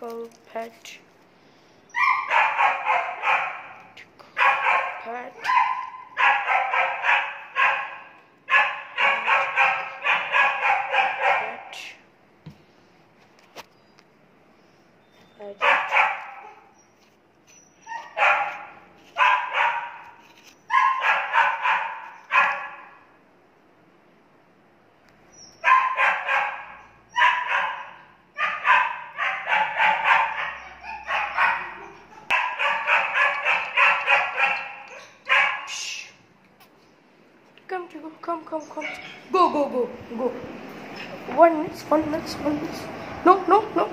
go pet. Pet. Pet. Pet. time to go. Come, come, come. Go, go, go, go. One minute, one minute, one minute. No, no, no.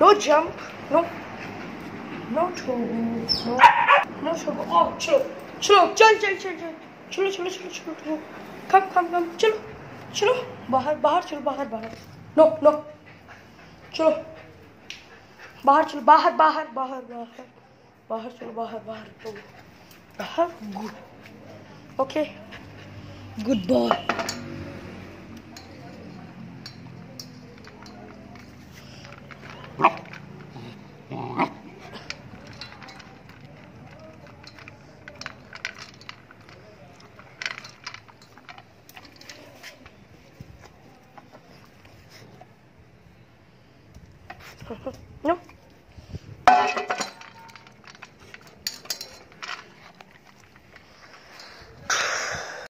No jump. No. No trouble. No. No trouble. Oh, chilo. Chilo. चल चल चल चल चलो चलो चलो चलो चलो कम कम कम चलो चलो बाहर बाहर चलो बाहर बाहर नो नो चलो बाहर चलो बाहर बाहर बाहर बाहर बाहर चलो बाहर बाहर तो बाहर good okay Good boy. no.